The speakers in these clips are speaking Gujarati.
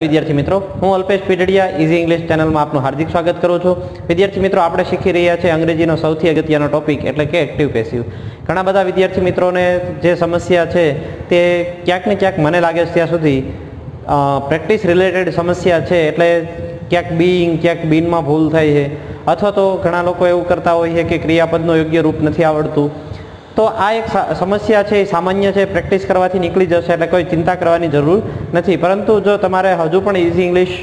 વિદ્યાર્થી મિત્રો, હું અલ્પેશ પીટડિયા ઇઝી ઇંગ્લિશ ચેનલમાં આપનું હાર્દિક સ્વાગત કરું છું. વિદ્યાર્થી મિત્રો, આપણે શીખી રહ્યા છીએ અંગ્રેજીનો સૌથી અગત્યનો ટોપિક એટલે કે એક્ટિવ પેસિવ ઘણા બધા વિદ્યાર્થી મિત્રોને જે સમસ્યા છે તે ક્યાંક ને ક્યાંક મને લાગે છે ત્યાં સુધી પ્રેક્ટિસ રિલેટેડ સમસ્યા છે એટલે ક્યાંક બીઈંગ ક્યાંક બીનમાં ભૂલ થાય છે. અથવા તો ઘણા લોકો એવું કરતા હોય છે કે ક્રિયાપદનું યોગ્ય રૂપ નથી આવડતું. તો આ એક સમસ્યા છે, એ સામાન્ય છે, પ્રેક્ટિસ કરવાથી નીકળી જશે એટલે કોઈ ચિંતા કરવાની જરૂર નથી. પરંતુ જો તમારે હજુ પણ ઇઝી ઇંગ્લિશ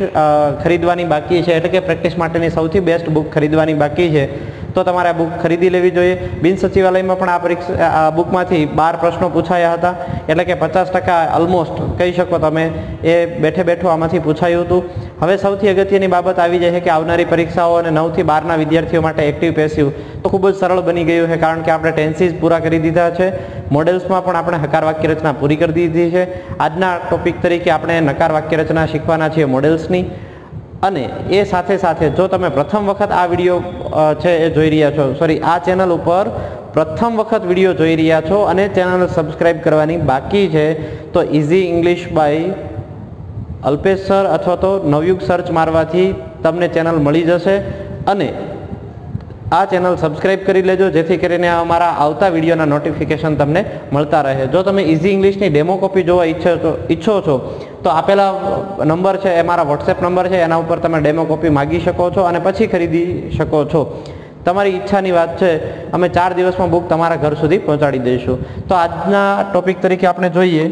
ખરીદવાની બાકી છે, એટલે કે પ્રેક્ટિસ માટેની સૌથી બેસ્ટ બુક ખરીદવાની બાકી છે, તો તમારે આ બુક ખરીદી લેવી જોઈએ. બિન સચિવાલયમાં પણ આ પરીક્ષા આ બુકમાંથી બાર પ્રશ્નો પૂછાયા હતા, એટલે કે પચાસ ટકા ઓલમોસ્ટ કહી શકો તમે. એ બેઠે બેઠું આમાંથી પૂછાયું હતું. હવે સૌથી અગત્યની બાબત આવી જાય છે કે આવનારી પરીક્ષાઓ અને નવથી બારના વિદ્યાર્થીઓ માટે એક્ટિવ પેસિવ તો ખૂબ જ સરળ બની ગયું છે કારણ કે આપણે ટેન્સીસ પૂરા કરી દીધા છે. મોડેલ્સમાં પણ આપણે હકાર વાક્ય રચના પૂરી કરી દીધી છે. આજના ટોપિક તરીકે આપણે નકાર વાક્ય રચના શીખવાના છીએ મોડેલ્સની અને એ સાથે સાથે જો તમે પ્રથમ વખત આ વીડિયો છે એ જોઈ રહ્યા છો સોરી આ ચેનલ ઉપર પ્રથમ વખત વીડિયો જોઈ રહ્યા છો અને ચેનલ સબસ્ક્રાઈબ કરવાની બાકી છે, તો easy English by Alpesh sir અથવા તો નવયુગ સર્ચ મારવાથી તમને ચેનલ મળી જશે અને આ ચેનલ સબસ્ક્રાઈબ કરી લેજો, જેથી કરીને અમારા આવતા વિડીયોના નોટિફિકેશન તમને મળતા રહે. જો તમે ઇઝી ઇંગ્લિશની ડેમો કોપી જોવા ઈચ્છો ઈચ્છો છો, તો આપેલા નંબર છે, એ મારા વોટ્સએપ નંબર છે, એના ઉપર તમે ડેમો કોપી માગી શકો છો અને પછી ખરીદી શકો છો. તમારી ઈચ્છાની વાત છે, અમે ચાર દિવસમાં બુક તમારા ઘર સુધી પહોંચાડી દઈશું. તો આજના ટોપિક તરીકે આપણે જોઈએ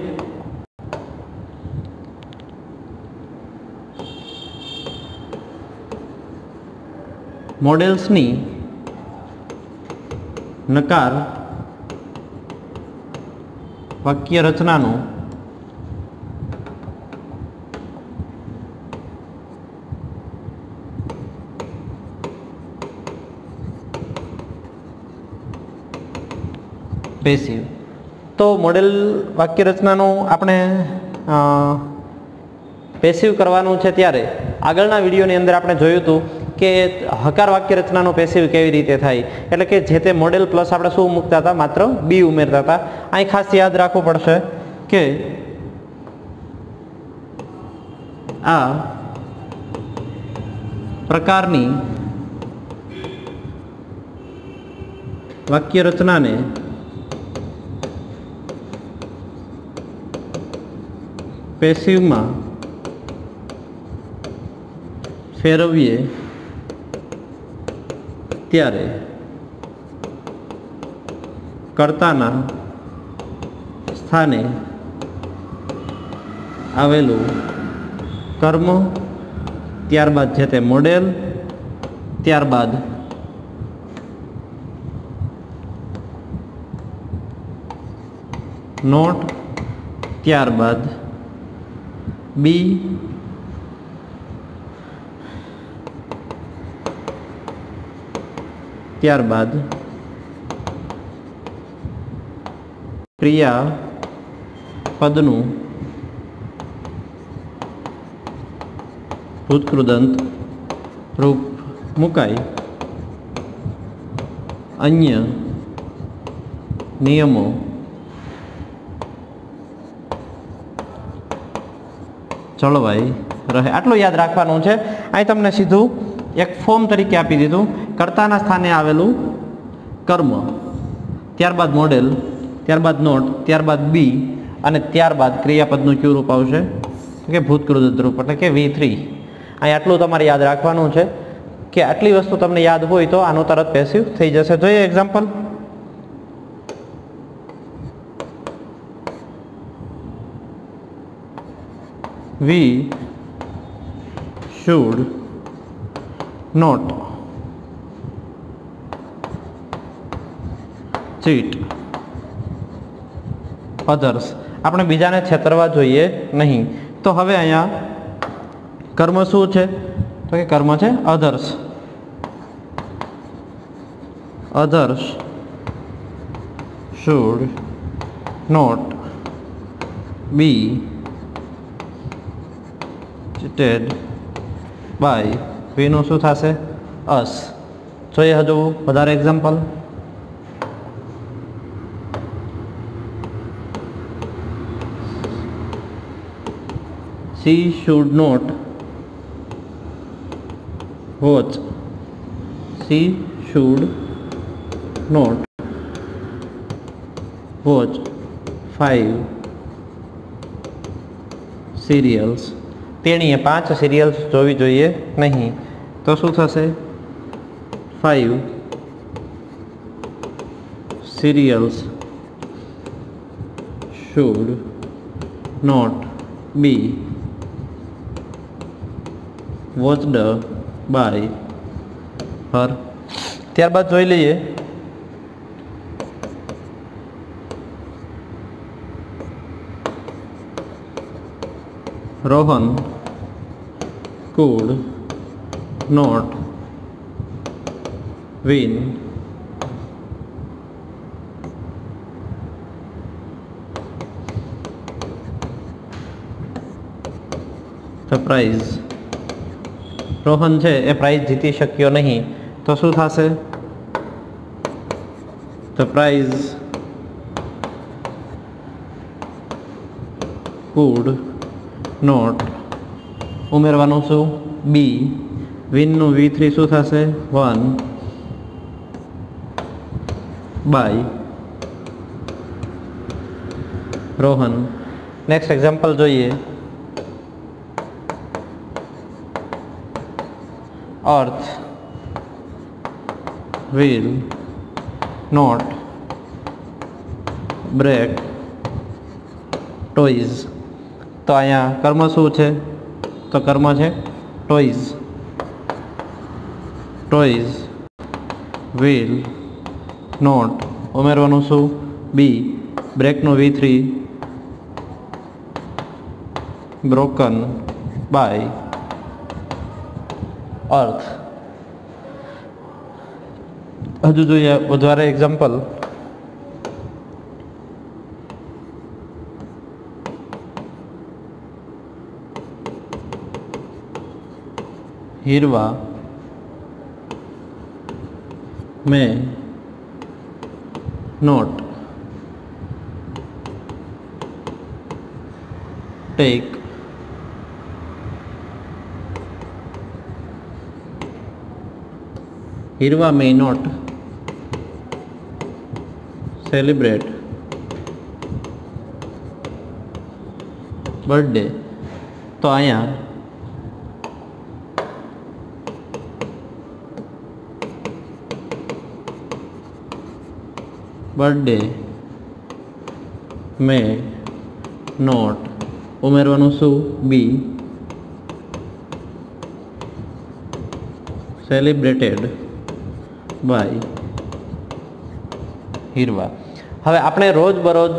મોડેલ્સની નકાર વાક્ય રચનાનું પેસિવ તો મોડેલ વાક્ય રચનાનું આપણે પેસિવ કરવાનું છે ત્યારે. આગળના વિડીયોની અંદર આપણે જોયું હતું કે હકાર વાક્ય રચનાનો પેસિવ કેવી રીતે થાય? એટલે કે જે તે મોડેલ પ્લસ આપણે શું મૂકતા હતા? માત્ર બી ઉમેરતા હતા. અહીં ખાસ યાદ રાખવું પડશે કે આ પ્રકારની વાક્ય રચનાને પેસિવમાં ફેરવીએ. ત્યારે કર્તાના સ્થાને આવેલું કર્મ ત્યારબાદ જે તે મોડેલ ત્યારબાદ નોટ ત્યારબાદ બી ત્યારબાદ ક્રિયા પદનું ભૂતકૃદંત રૂપ મુકાઈ. અન્ય નિયમો જળવાઈ રહે. આટલું યાદ રાખવાનું છે. અહીં તમને સીધું એક ફોર્મ તરીકે આપી દીધું. કર્તાના સ્થાને આવેલું કર્મ, ત્યારબાદ મોડેલ, ત્યારબાદ નોટ, ત્યારબાદ બી અને ત્યારબાદ ક્રિયાપદનું ક્યુ રૂપ આવશે? કે ભૂતકૃત રૂપ, એટલે કે વી થ્રી. અહીં આટલું તમારે યાદ રાખવાનું છે કે આટલી વસ્તુ તમને યાદ હોય તો આનું તરત પેસિવ થઈ જશે. જોઈએ example we should not cheat others. આપણે બીજાને છેતરવા જોઈએ નહીં. તો હવે અહીંયા કર્મ શું છે? તો કે કર્મ છે others others should not be cheated by. વીનું શું થશે? અસ જોઈએ હજુ વધારે example she should not watch she should not watch five serials તેણીએ પાંચ સિરિયલ્સ જોવી જોઈએ નહીં તો શું થશે five serials should not be watched by her ત્યારબાદ જોઈ લઈએ Rohan could not win the prize Rohan છે એ પ્રાઇઝ જીતી શક્યો નહીં તો શું થશે ધ પ્રાઇઝ કુડ નોટ ઉમેરવાનું શું બી વિનનું વી થ્રી શું થશે one by Rohan next example જોઈએ earth will, not, break, toys. તો અહીંયા કર્મ શું છે? તો કર્મ છે ટોઈઝ ટોઈઝ વિલ નોટ ઉમેરવાનું શું? Be બ્રેકનું V three broken by earth હજુ જોઈએ વધારે example Hirva may not take Hirva may not celebrate birthday તો અહીંયા બર્થડે મે નોટ ઉમેરવાનું શું બી સેલિબ્રેટેડ બાય હીરવા હવે આપણે રોજબરોજ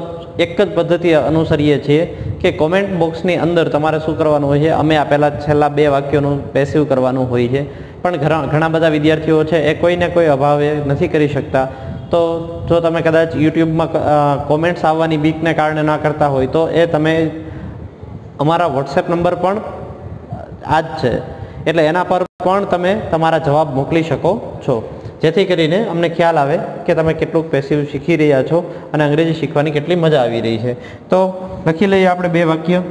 એક જ પદ્ધતિ અનુસરીએ છીએ કે કોમેન્ટ બોક્સની અંદર તમારે શું કરવાનું હોય છે? અમે આપેલા છેલ્લા બે વાક્યોનું પેસિવ કરવાનું હોય છે. પણ ઘણા બધા વિદ્યાર્થીઓ છે એ કોઈને કોઈ અભાવે નથી કરી શકતા. તો જો તમે કદાચ યુટ્યુબમાં કોમેન્ટ્સ આવવાની બીકને કારણે ના કરતા હોય, તો એ તમે અમારા વોટ્સએપ નંબર પણ આ જ છે. એટલે એના પર પણ તમે તમારા જવાબ મોકલી શકો છો. જેથી કરીને અમને ખ્યાલ આવે કે તમે કેટલુંક પેસિવ શીખી રહ્યા છો અને અંગ્રેજી શીખવાની કેટલી મજા આવી રહી છે. તો લખી લઈએ આપણે બે વાક્ય.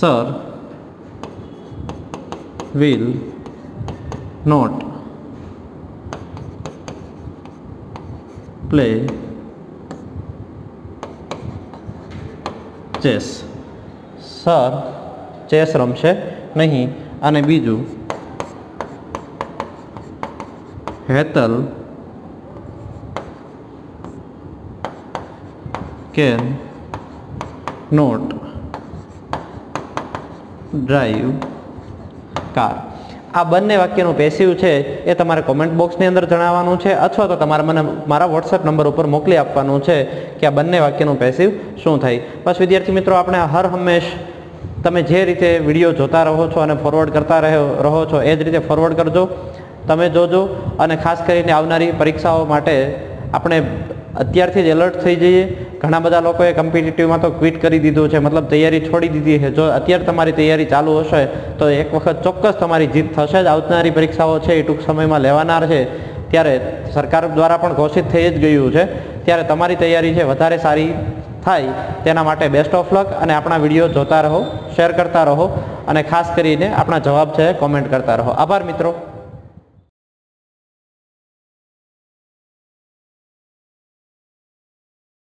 Sir will not play chess sir chess રમશે. નહીં, અને બીજું, Hetal can not drive car. આ બંને વાક્યનું પેસિવ છે એ તમારે કોમેન્ટ બોક્સની અંદર જણાવવાનું છે, અથવા તો તમારે મને મારા વોટ્સએપ નંબર ઉપર મોકલી આપવાનું છે કે આ બંને વાક્યનું પેસિવ શું થાય. બસ વિદ્યાર્થી મિત્રો, આપણે હર હંમેશ તમે જે રીતે વીડિયો જોતા રહો છો અને ફોરવર્ડ કરતા રહો છો, એ જ રીતે ફોરવર્ડ કરજો. તમે જોજો અને ખાસ કરીને આવનારી પરીક્ષાઓ માટે આપણે અત્યારથી જ એલર્ટ થઈ જઈએ. ઘણા બધા લોકોએ કમ્પિટિટિવમાં તો ક્વિટ કરી દીધું છે, મતલબ તૈયારી છોડી દીધી છે. જો અત્યારે તમારી તૈયારી ચાલુ હશે, તો એક વખત ચોક્કસ તમારી જીત થશે જ. આવનારી પરીક્ષાઓ છે, એ ટૂંક સમયમાં લેવાનાર છે. ત્યારે સરકાર દ્વારા પણ ઘોષિત થઈ જ ગયું છે. ત્યારે તમારી તૈયારી છે, વધારે સારી થાય, તેના માટે બેસ્ટ ઓફ લક અને આપણા વીડિયો જોતા રહો શેર કરતા રહો અને ખાસ કરીને આપણા જવાબ છે કોમેન્ટ કરતા રહો. આભાર મિત્રો.